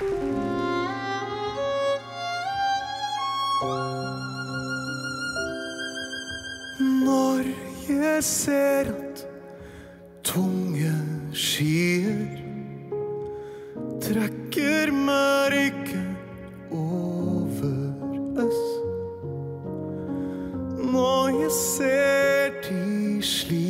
Når jeg ser at tunge skyer trekker mørket over oss. Når jeg ser de slipe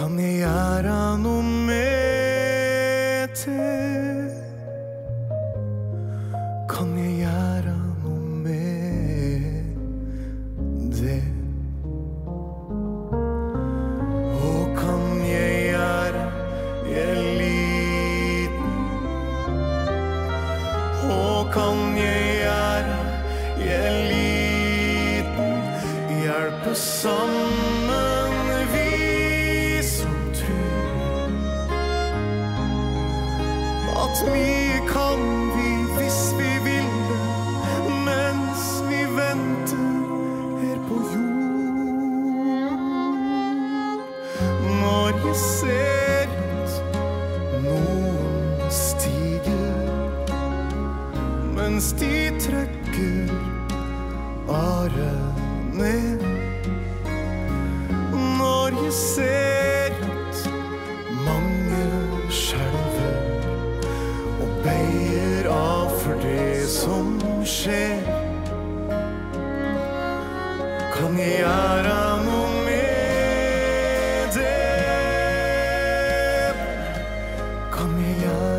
Kan jeg gjøre noe med det? Kan jeg gjøre noe med det? Og kan jeg gjøre jeg liten? Og kan jeg gjøre jeg liten? Hjelpe sammen, at mye kan vi hvis vi vil det, mens vi venter her på jord. Når jeg ser at noen stiger, mens de trekker are ned. Når jeg ser som skjer? Kan jeg gjøre noe med det? Kan jeg gjøre